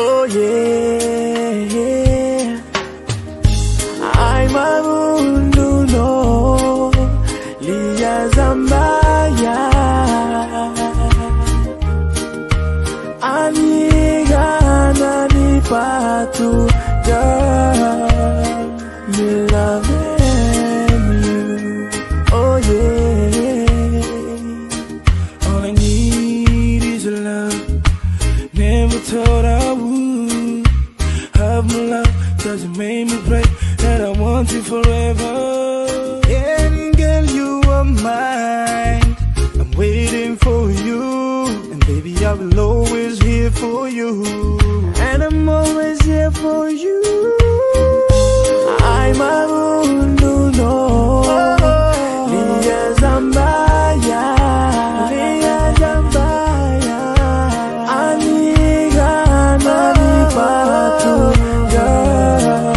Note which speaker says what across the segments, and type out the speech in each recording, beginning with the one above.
Speaker 1: Oh yeah, ni patu girl Me loving you Oh yeah All I need is love. Never thought I would have my love it made me pray that I want you forever And girl, you are mine. I'm waiting for you And baby, I will always here for you for you. I'm a nani patu girl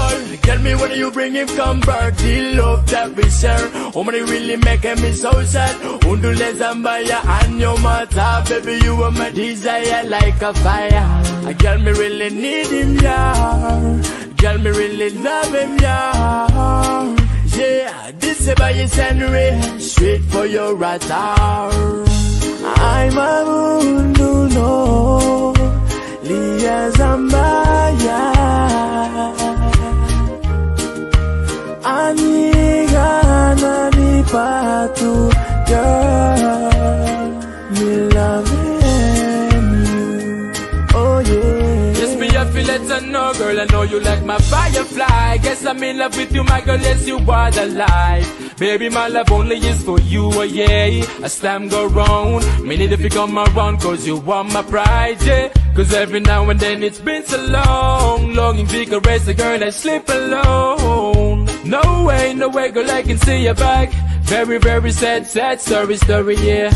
Speaker 2: cold, tell me when you bring him back The love that we share, oh man, it really making me so sad? Undule Zambaya and your mother. Baby, you are my desire like a fire. A girl, me really need him, yeah. Girl, me really love him, yeah. Yeah, this is by his Henry Straight for your radar
Speaker 1: I'm a mundu no. Liya patu girl Me loving you Oh yeah
Speaker 2: Yes, me I feel it to know, girl. I know you like my firefly. Guess I'm in love with you, my girl. Yes, you are the life. Baby, my love only is for you, oh yeah. As time go round, me need to come around, cause you are my pride, yeah. Cause every now and then it's been so long. Longing to caress a girl I sleep alone. No way, no way, girl, I can see you back. Very, very sad, sad story, story, yeah.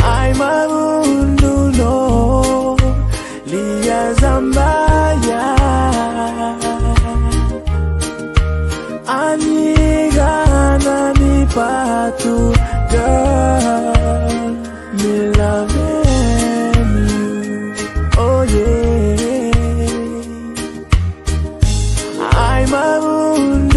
Speaker 1: I'm a mundu no Liya Zambaya. Aniga nani patu girl Me loving you. Oh yeah. I'm a mundu